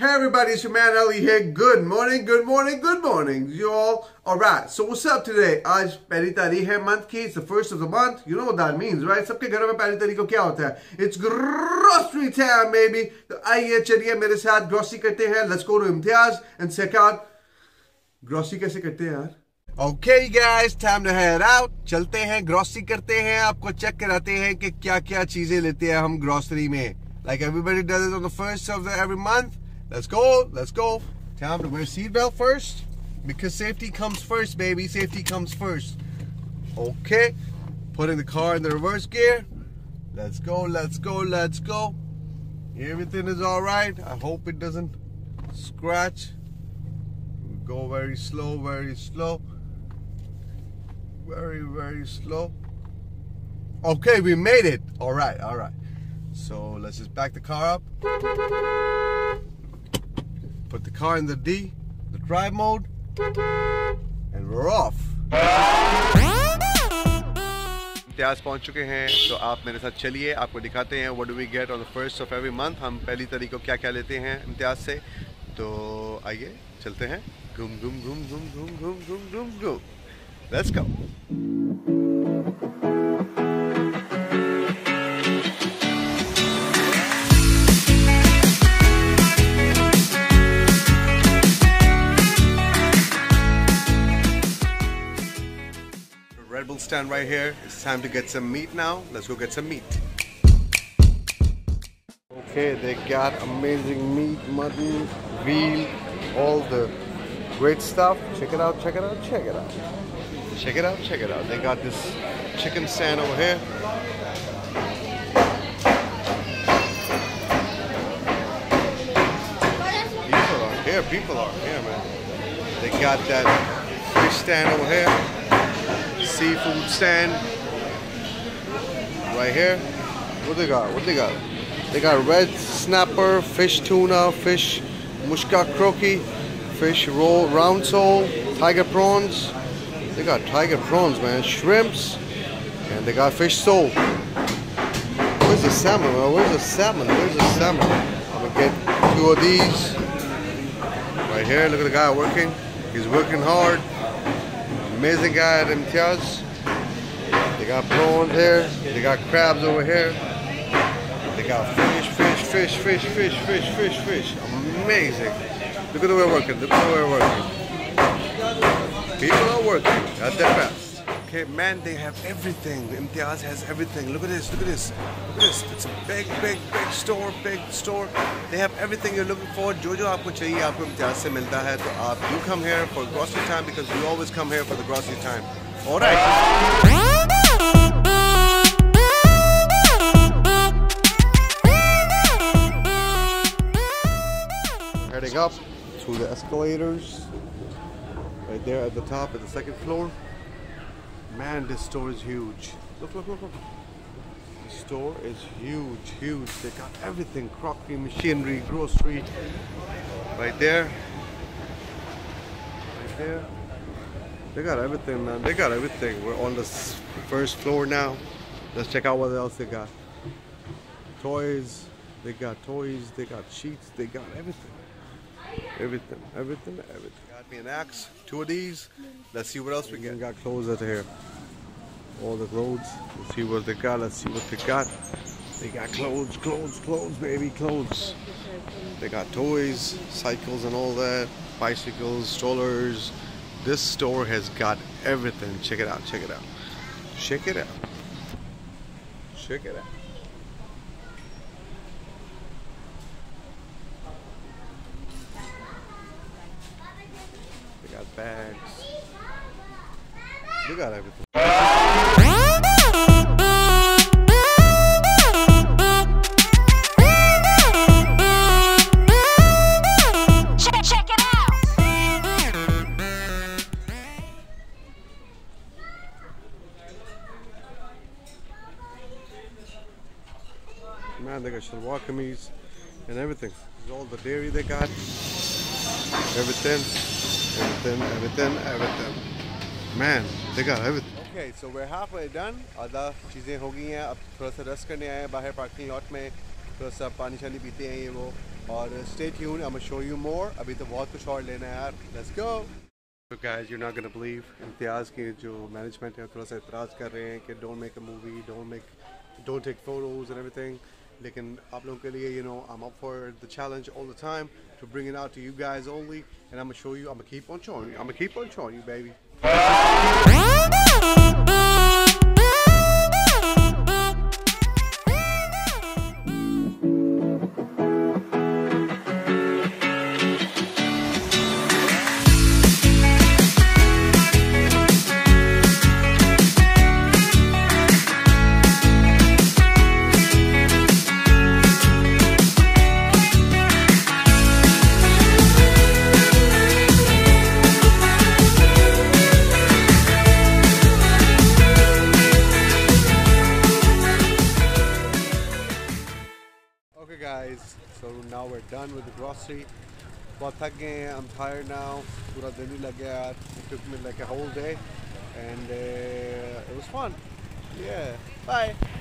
Hey everybody, it's your man Ellie here. Good morning, good morning, good morning, you all. Alright, so what's up today? आज पहली तारीख है month की, it's the first of the month. You know what that means, right? सबके घरों में पहली तारीख को क्या होता है? It's grocery time, baby. तो आइए चलिए मेरे साथ grocery करते हैं. Let's go to Imtiaz and check out grocery कैसे करते हैं यार? Okay guys, time to head out. चलते हैं grocery करते हैं. आपको चेक कराते हैं कि क्या क्या चीज़ें लेते हैं हम grocery में. Like everybody does it on the first of the, every month. Let's go. Let's go. Time to wear seatbelt first because safety comes first, baby. Safety comes first. Okay. Putting the car in the reverse gear. Let's go. Let's go. Let's go. Everything is all right. I hope it doesn't scratch. We go very slow, very slow. Very, very slow. Okay, we made it. All right, all right. So let's just back the car up. Put the car in the D, the drive mode, and we're off. इम्तियाज़ पहुँच चुके हैं तो आप मेरे साथ चलिए आपको दिखाते हैं what do we get on the first of every month हम पहली तारीख को क्या क्या लेते हैं इम्तियाज़ से। तो आइए चलते हैं। घूम घूम घूम घूम घूम घूम घूम घूम घूम। Let's go stand right here. It's time to get some meat now. Let's go get some meat. Okay, they got amazing meat, mutton, veal, all the great stuff. Check it out, check it out, check it out. Check it out, check it out. They got this chicken stand over here. People are here, people are here, man. They got that fish stand over here seafood stand right here. What they got? What they got? They got red snapper, fish tuna, fish mushka croaky, fish roll, round sole, tiger prawns. They got tiger prawns, man. Shrimps, and they got fish sole. Where's the salmon? Man? Where's the salmon? Where's the salmon? I'm gonna get two of these right here. Look at the guy working. He's working hard. Amazing guy at Imtiaz. They got prawns here. They got crabs over here. They got fish, fish, fish, fish, fish, fish, fish, fish. Amazing. Look at the way we're working. Look at the way we're working. People are working at their best. Okay, man, they have everything. Imtiaz has everything. Look at this. Look at this. Look at this. It's a big, big, big store. Big store. They have everything you're looking for. जो जो आपको चाहिए आपको इम्तियाज से मिलता है तो आप you come here for grocery time because we always come here for the grocery time. All right. Heading up to the escalators. Right there at the top at the second floor. Man, this store is huge. Look, look, look, look. The store is huge, huge. They got everything crockery, machinery, grocery. Right there. Right there. They got everything, man. They got everything. We're on the first floor now. Let's check out what else they got. Toys. They got toys. They got sheets. They got everything. Everything, everything, everything. Got me an axe, two of these. Let's see what else we get. Got clothes out here. All the clothes. Let's see what they got. Let's see what they got. They got clothes, clothes, clothes, baby, clothes. They got toys, cycles, and all that. Bicycles, strollers. This store has got everything. Check it out. Check it out. Check it out. Check it out. They got bags. They got everything. Check, check it out. Man, they got shalwar kameez and everything. All the dairy they got. Everything, everything, everything, everything. Man, they got everything. Okay, so we're halfway done. आधा चीज़ें हो गई हैं अब थोड़ा सा rest करने आए हैं बाहर पार्किंग लॉट में थोड़ा सा पानी शानी पीते हैं ये वो और stay tuned I'm gonna show you more अभी तो बहुत कुछ और लेना है यार let's go So guys, you're not gonna believe इम्तियाज़ की जो मैनेजमेंट है थोड़ा सा इतराज़ कर रहे हैं कि don't make a movie, don't make, don't take photos and everything. लेकिन आप लोगों के लिए, you know, I'm up for the challenge all the time to bring it out to you guys only, and I'm gonna show you. I'm gonna keep on showing you. I'm gonna keep on showing you, baby. So now we're done with the grocery. बहुत थक गए हैं I'm tired now. पूरा दिन ही लग गया यार. It took me like a whole day, and uh, it was fun. Yeah. Bye.